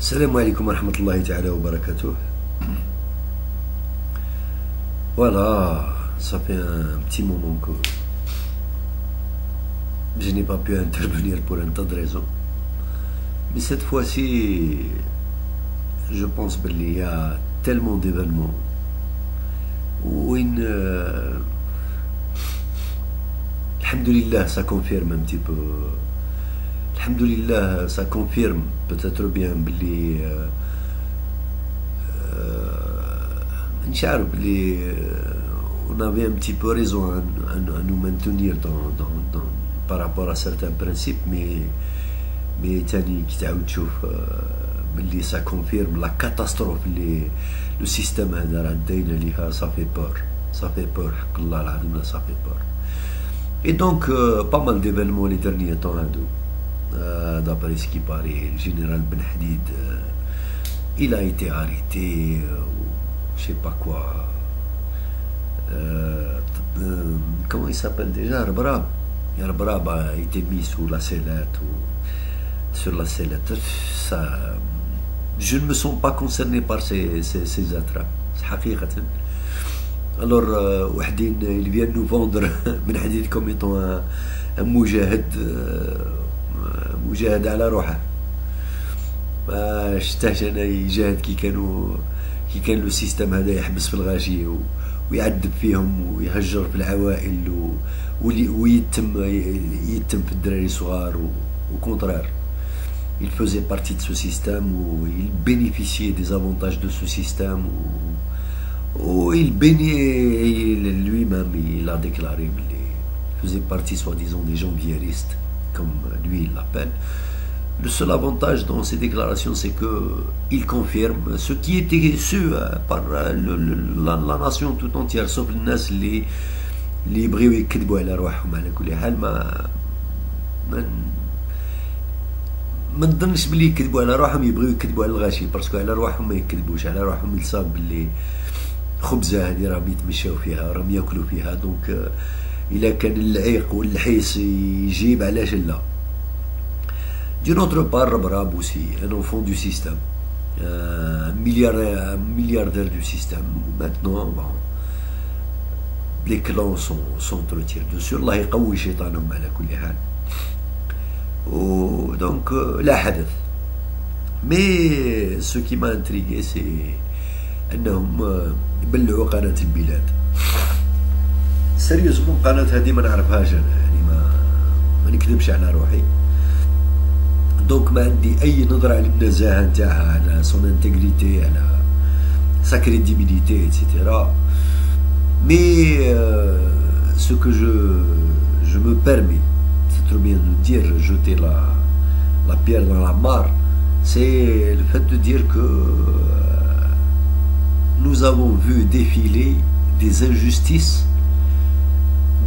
السلام عليكم ورحمة الله تعالى وبركاته Voilà, ça fait un petit moment que je n'ai pas pu intervenir pour un tas de raisons. Mais cette fois-ci, je pense qu'il y a tellement d'événements où une... Euh, Alhamdulillah, ça confirme un petit peu الحمد لله ça confirme peut-être bien بلي مانيش عارف بلي on avait un petit peu raison en nous maintenir dans dans dans par rapport à certains principes mais mais تاني كي تعاود تشوف بلي ça confirme la catastrophe les le système هذا راه داينا ليها ça fait peur ça fait peur حق الله العظيم ça fait peur اي دونك با مال ديفينمون لي ديرنيي طون هادو d'après ce qui paraît, le général Ben Hadid, euh, il a été arrêté, euh, je sais pas quoi. comment il s'appelle déjà Arbrab. Arbrab a été mis sous la sellette ou sur la sellette. Ça, je ne me sens pas concerné par ces, ces, attrapes. Alors, euh, ils viennent nous vendre Ben Hadid comme étant un, un Euh, مجاهد على روحه ما شتاش أنا يجاهد كي كانوا كي كان لو سيستم هذا يحبس في الغاشيه ويعذب فيهم ويهجر في العوائل و... ويتم يتم في الدراري الصغار وكونترار il faisait partie de ce système où il bénéficiait des avantages de ce système où, où il baignait lui-même il a déclaré qu'il faisait partie soi-disant des gens viéristes comme lui il l'appelle. Le seul avantage dans ces déclarations, c'est qu'il confirme ce qui était su euh, par euh, le, le, la, la, nation tout entière, sauf les ناس اللي اللي يبغيو يكذبوا على روحهم على كل حال ما ما ما نظنش بلي يكذبوا على روحهم يبغيو يكذبوا على الغاشي parce que على روحهم ما يكذبوش على روحهم يصاب باللي خبزه هذه راهم يتمشاو فيها راهم ياكلوا فيها donc إلا كان العيق واللحيس يجيب علاش لا. d'une autre part ربراب aussi un du système un milliardaire, un milliardaire du système. Maintenant bon les clans sont s'entretirent. Dessus الله يقوي شيطانهم على كل حال و donc لا حدث mais ce qui m'intriguait c'est انهم يبلعوا قناه البلاد سيريوزمون قناة هذه ما نعرفهاش انا يعني ما ما نكذبش على روحي دونك ما عندي اي نظره على النزاهه نتاعها على سون انتيغريتي على sa crédibilité etc mais euh, ce que je je me permets c'est trop bien de dire jeter la la pierre dans la mare c'est le fait de dire que euh, nous avons vu défiler des injustices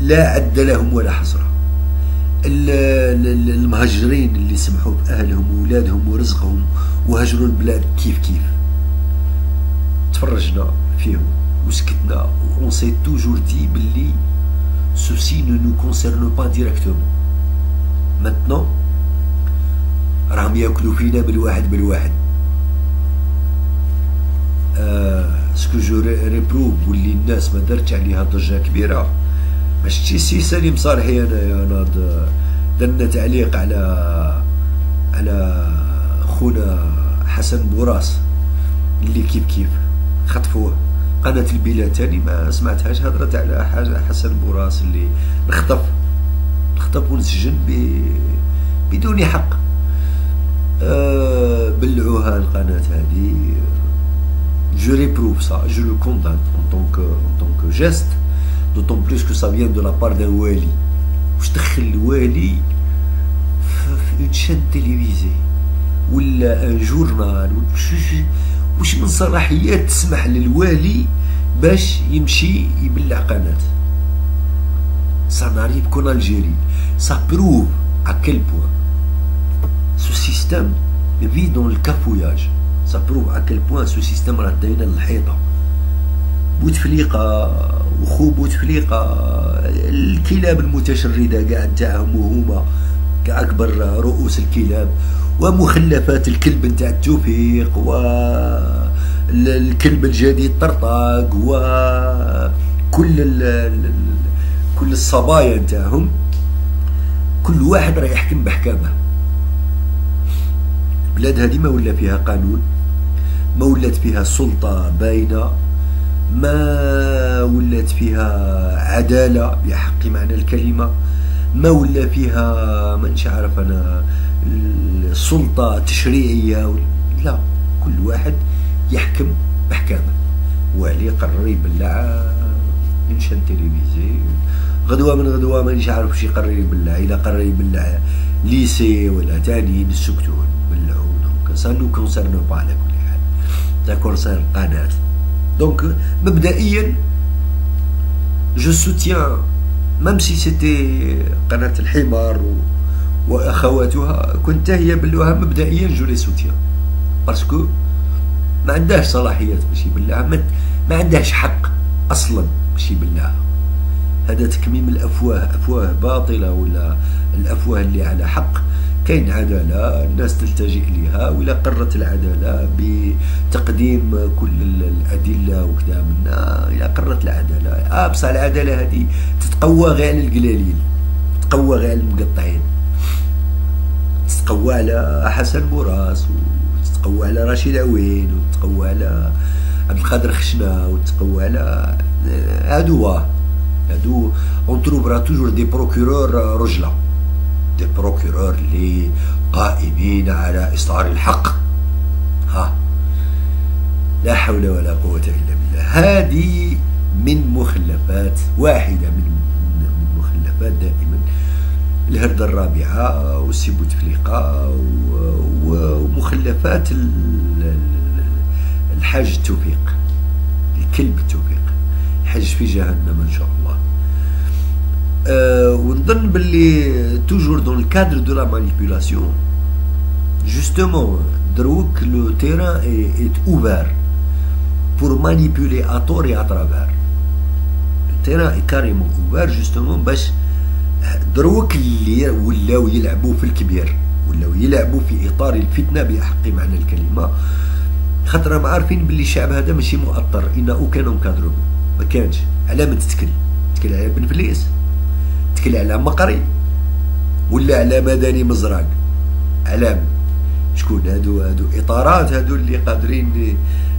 لا عد لهم ولا حسرة المهجرين اللي سمحوا بأهلهم وولادهم ورزقهم وهجروا البلاد كيف كيف. تفرجنا فيهم وسكتنا on s'est toujours dit باللي ceci ne nous concerne pas directement. Maintenant راهم يأكلوا فينا بالواحد بالواحد. ce que je réprouve واللي الناس ما درتش عليها ضجة كبيرة. شتي سي سليم صالحي انايا ناض. درنا تعليق على على خونا حسن بوراس اللي كيف كيف؟ خطفوه. قناة البلاد تاني ما سمعتهاش هضرت على حاجة حسن بوراس اللي خطف خطف ونسجن بدون حق. أه بلعوها القناة هذه. جو ريبروف سا جو لو كوندان ان طونك ان طونك جيست d'autant plus que ça vient de la part d'un wali واش دخل الوالي في اون شين تيليفيزي ولا ان جورنال واش من صلاحيات تسمح للوالي باش يمشي يبلع قناه ça n'arrive qu'en Algérie ça prouve à quel point ce système vit dans le cafouillage ça prouve à quel point ce système راه داينا للحيطه بوتفليقه وخو بوتفليقه الكلاب المتشردة كاع نتاعهم وهما كأكبر رؤوس الكلاب ومخلفات الكلب نتاع التوفيق و الكلب الجديد طرطاق وكل كل الصبايا نتاعهم. كل واحد راه يحكم بحكامه. البلاد هذه ما ولا فيها قانون ما ولات فيها سلطة باينة. ما ولات فيها عدالة بحق معنى الكلمة. ما ولا فيها ما عارف أنا السلطة تشريعية لا كل واحد يحكم بحكامه وعليه قرر يبلع من شان تلفزي غدوة من غدوة مانيش عارف واش يقرر يبلع إلا قرر يبلع ليسي ولا تاني نسكتو نبلعو دونك سا نو با على كل حال. تا كونسيرن قناة. دونك مبدئيا جو سوتيان ميم سي سيتي قناه الحمار و واخواتها كنت هي بلوها مبدئيا جو لي سوتيان باسكو ما عندهاش صلاحيات باش يبلعها ما عندهاش حق أصلا باش يبلعها هذا تكميم الأفواه. أفواه باطلة ولا الأفواه اللي على حق. كاين عدالة الناس تلتجئ لها ولا قرت العدالة بتقديم كل الأدلة وكذا منا إلى قرت العدالة. آه بصح العدالة هذه تتقوى غير على القلالين تتقوى غير على المقطعين. تتقوى على حسن بوراس وتتقوى على رشيد عوين وتتقوى على عبد القادر خشنة وتتقوى على هادو هادو on trouvera toujours des procureurs رجله des procureurs اللي قائمين على إصدار الحق. ها. لا حول ولا قوة إلا بالله. هذه من مخلفات واحدة من من مخلفات دائما. العهدة الرابعة والسي بوتفليقة ومخلفات الحاج التوفيق الكلب التوفيق حج في جهنم إن شاء الله. ونظن باللي toujours dans le cadre de la manipulation justement دروك le terrain est ouvert pour manipuler à tort et à travers ال terrain est carrément ouvert justement باش دروك اللي ولاو يلعبوا في الكبير ولاو يلعبوا في اطار الفتنه باحق معنى الكلمة خاطر راهم عارفين باللي الشعب هذا ماشي مؤطر انه aucun encadrement ما كانش على من تتكل تتكل على بن فليس تتكل على مقري ولا على مدني مزرق. على شكون هادو هادو إطارات هادو اللي قادرين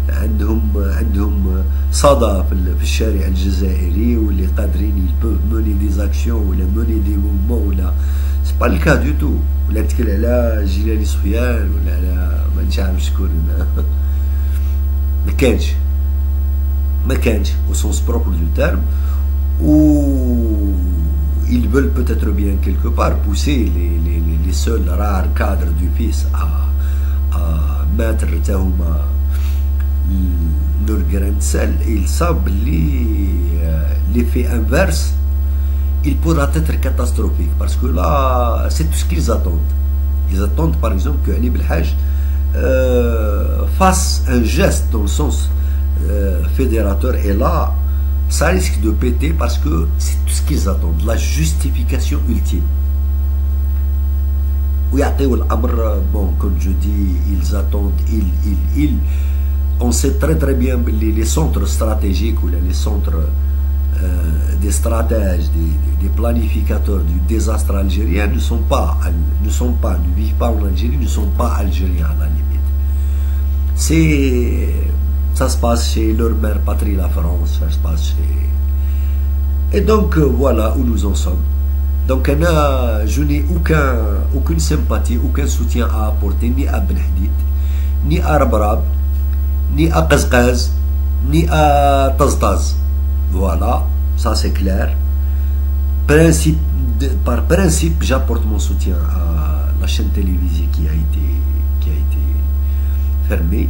عندهم عندهم صدى في الشارع الجزائري واللي قادرين mener des actions ولا mener des mouvements ولا c'est pas le cas du tout. ولا تكل على جيلاني سفيان ولا على ما عارف شكون. ما كانش. ما كانش. Au sens propre du terme. Où ils veulent peut-être bien quelque part pousser les, les, les seuls rares cadres du FIS à, à mettre euh, leur grain de sel. Ils savent euh, l'effet inverse, il pourra être catastrophique parce que là, c'est tout ce qu'ils attendent. Ils attendent par exemple que Ali Belhaj euh, fasse un geste dans le sens fédérateur et là, ça risque de péter parce que c'est tout ce qu'ils attendent, la justification ultime. Oui, bon, comme je dis, ils attendent, ils, ils, ils. On sait très très bien les, centres stratégiques ou les centres euh, des stratèges, des, des, planificateurs du désastre algérien ne sont pas, ne sont pas, ne vivent pas en Algérie, ne sont pas algériens à la limite. C'est ça se passe chez leur mère patrie, la France, ça se passe chez... Et donc, euh, voilà où nous en sommes. Donc, je n'ai aucun, aucune sympathie, aucun soutien à apporter, ni à Ben ni à Rabrab, ni à Qazqaz, ni à Taztaz. Voilà, ça c'est clair. Principe, par principe, j'apporte mon soutien à la chaîne télévisée qui a été, qui a été fermée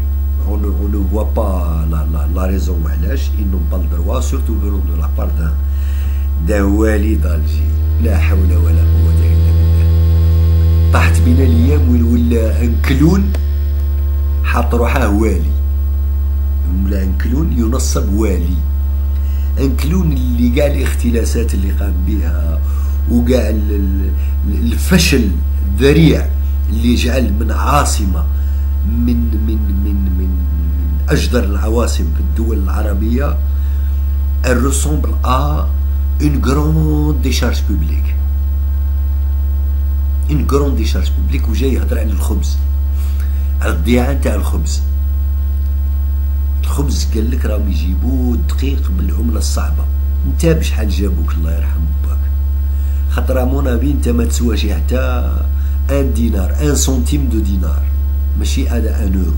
on ne, on ne voit pas la, la, la raison علاش ils n'ont pas le droit surtout venant de la part d'un d'un والي d'Alger. لا حول ولا قوة إلا بالله طاحت بنا الأيام وين ولا انكلون حاط روحه والي ولا انكلون ينصب والي انكلون اللي كاع الاختلاسات اللي قام بها وكاع الفشل الذريع اللي جعل من عاصمة من من من من أجدر العواصم في الدول العربية. Elle ressemble à une grande décharge publique. Une grande décharge publique وجاي يهضر على الخبز. على الضياعة نتاع الخبز. الخبز قال لك راهم يجيبوا الدقيق بالعملة الصعبة. انت بشحال جابوك الله يرحم باك خاطر mon avis انت ما تسواش حتى un dinar un centime deux dinars ماشي هذا un euro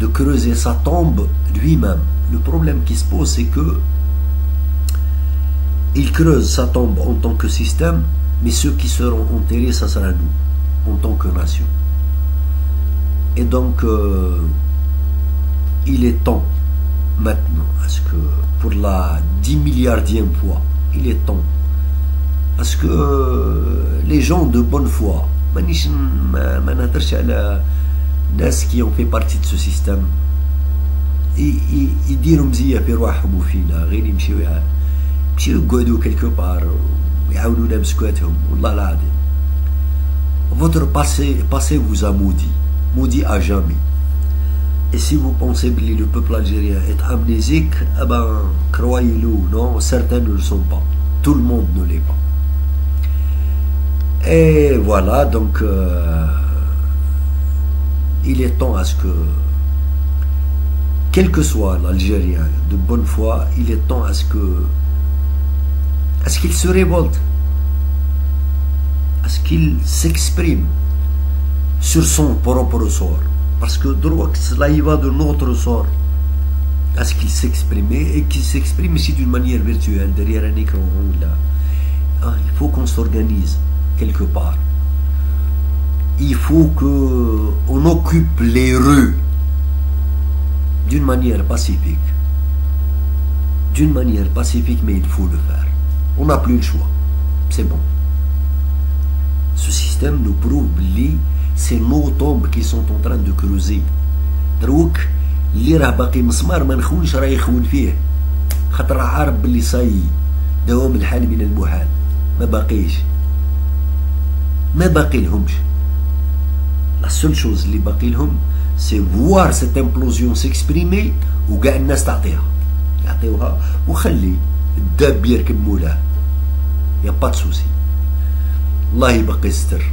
de creuser sa tombe lui-même. Le problème qui se pose, c'est que il creuse sa tombe en tant que système, mais ceux qui seront enterrés, ça sera nous, en tant que nation. Et donc, euh, il est temps maintenant, parce que pour la dix milliardième fois, il est temps, parce que euh, les gens de bonne foi, الناس كي ont fait partie de ce système يديروا مزيه في رواحهم وفينا غير يمشيو يمشيو يقعدوا كيلكو بار ويعاونونا بسكواتهم والله العظيم Votre passé, passé vous a maudit, maudit à jamais. Et si vous pensez que le peuple algérien est amnésique, eh ben, croyez-le ou non, certains ne le sont pas. Tout le monde ne l'est pas. Et voilà, donc... Euh, il est temps à ce que, quel que soit l'Algérien de bonne foi, il est temps à ce que, à ce qu'il se révolte, à ce qu'il s'exprime sur son propre sort. Parce que cela y va de notre sort. À ce qu'il s'exprime et qu'il s'exprime ici d'une manière virtuelle, derrière un écran. Là. Ah, il faut qu'on s'organise quelque part il faut que on occupe les rues d'une manière pacifique. D'une manière pacifique, mais il faut le faire. On n'a plus le choix. C'est bon. Ce système nous prouve que c'est nos tombes qui sont en train de creuser. دروك اللي راه باقي مسمار ما نخونش راه يخون فيه خاطر عارف باللي صاي دوام الحال من المحال ما باقيش ما باقي لهمش seule chose اللي باقي لهم c'est voir cette implosion s'exprimer وكاع الناس تعطيها يعطيوها وخلي الداب يركب مولاه y a pas souci الله يبقي يستر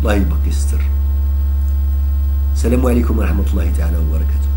الله يبقي يستر السلام عليكم ورحمه الله تعالى وبركاته